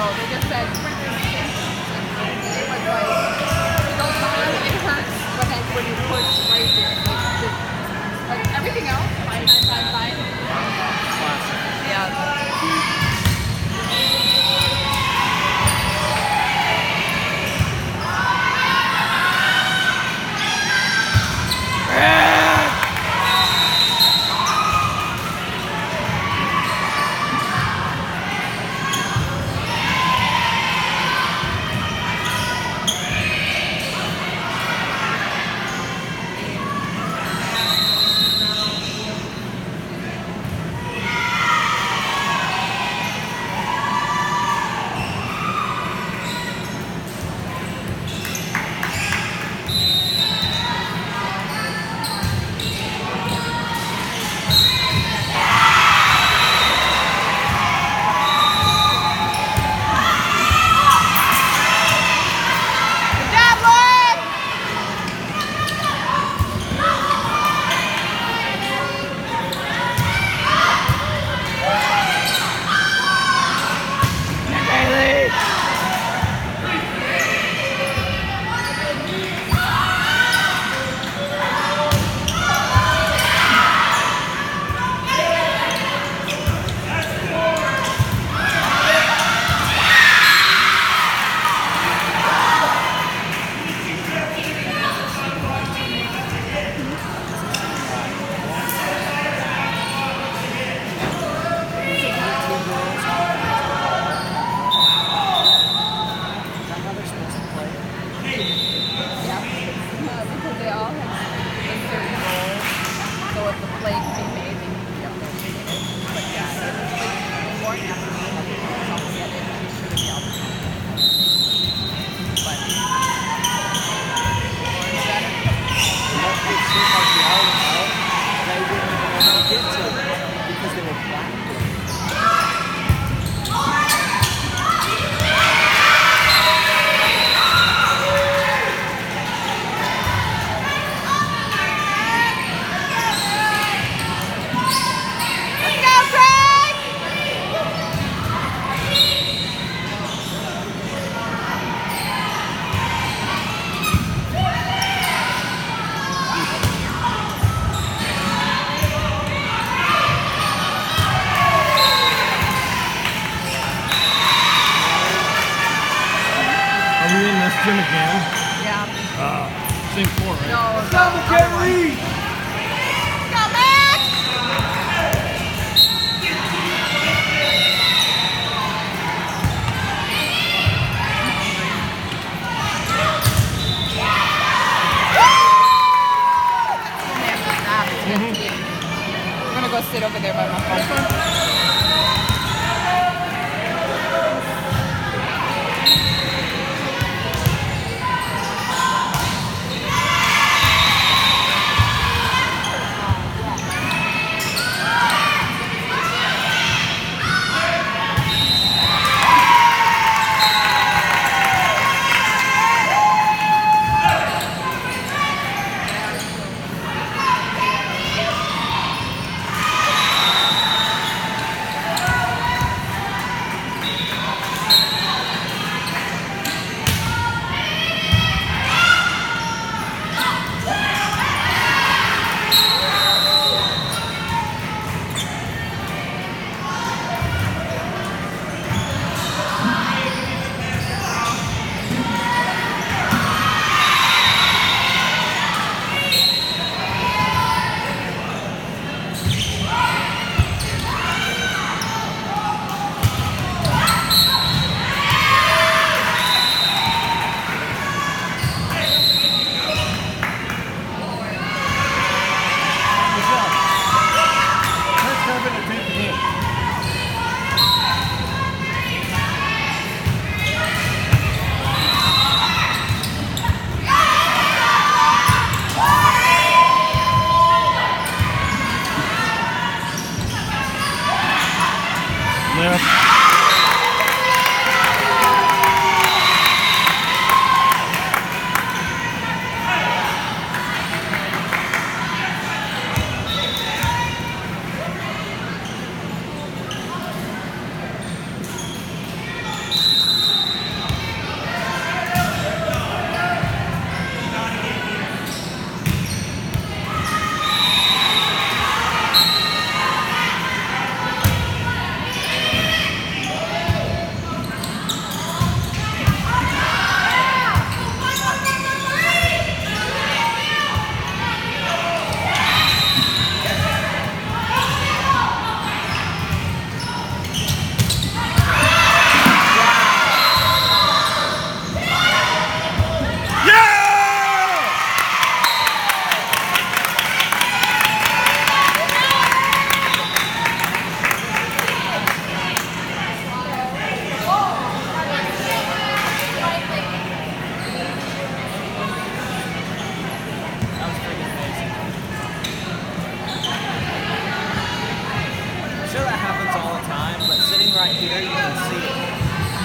So they just said, out. before, right? No, Double carry! Go back! Mm -hmm. I'm gonna go sit over there by my phone.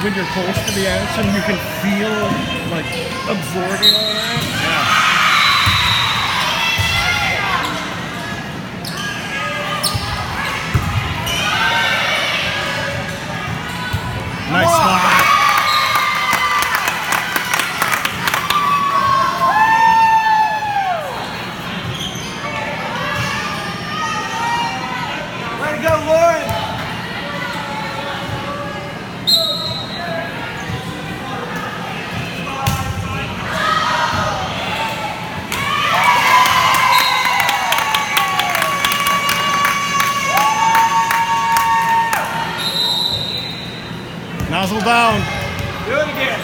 When you're close to the action, you can feel like absorbing all that. Yeah. Nice spot. Way to go, Lauren! Nozzle down. Do it again.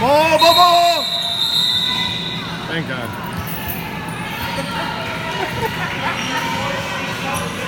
Ball, ball, ball! Thank God. Thank you.